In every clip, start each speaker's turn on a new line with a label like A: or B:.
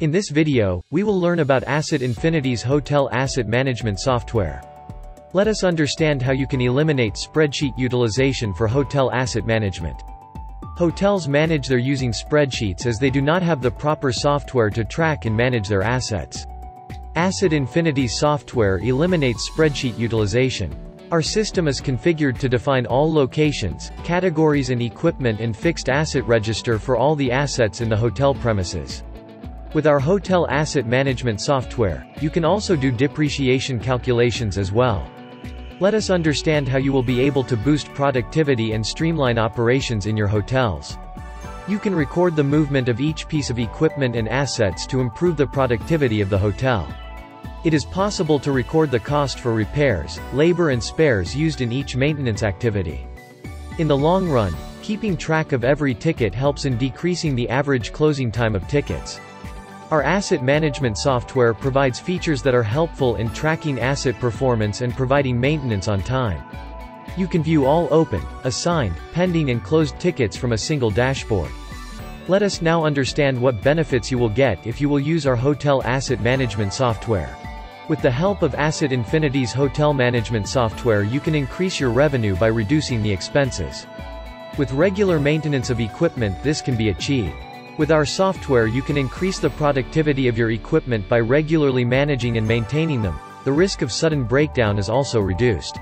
A: In this video, we will learn about Asset Infinity's hotel asset management software. Let us understand how you can eliminate spreadsheet utilization for hotel asset management. Hotels manage their using spreadsheets as they do not have the proper software to track and manage their assets. Asset Infinity's software eliminates spreadsheet utilization. Our system is configured to define all locations, categories and equipment and fixed asset register for all the assets in the hotel premises. With our hotel asset management software, you can also do depreciation calculations as well. Let us understand how you will be able to boost productivity and streamline operations in your hotels. You can record the movement of each piece of equipment and assets to improve the productivity of the hotel. It is possible to record the cost for repairs, labor and spares used in each maintenance activity. In the long run, keeping track of every ticket helps in decreasing the average closing time of tickets. Our asset management software provides features that are helpful in tracking asset performance and providing maintenance on time. You can view all open, assigned, pending and closed tickets from a single dashboard. Let us now understand what benefits you will get if you will use our hotel asset management software. With the help of Asset Infinity's hotel management software you can increase your revenue by reducing the expenses. With regular maintenance of equipment this can be achieved. With our software you can increase the productivity of your equipment by regularly managing and maintaining them. The risk of sudden breakdown is also reduced.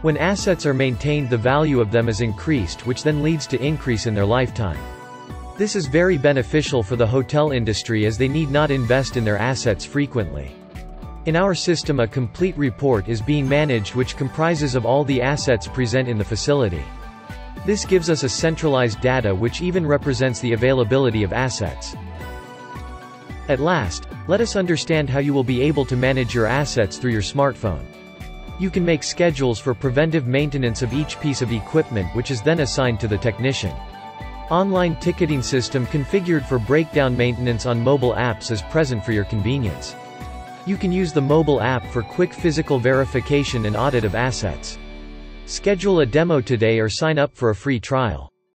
A: When assets are maintained the value of them is increased which then leads to increase in their lifetime. This is very beneficial for the hotel industry as they need not invest in their assets frequently. In our system a complete report is being managed which comprises of all the assets present in the facility. This gives us a centralized data which even represents the availability of assets. At last, let us understand how you will be able to manage your assets through your smartphone. You can make schedules for preventive maintenance of each piece of equipment which is then assigned to the technician. Online ticketing system configured for breakdown maintenance on mobile apps is present for your convenience. You can use the mobile app for quick physical verification and audit of assets. Schedule a demo today or sign up for a free trial.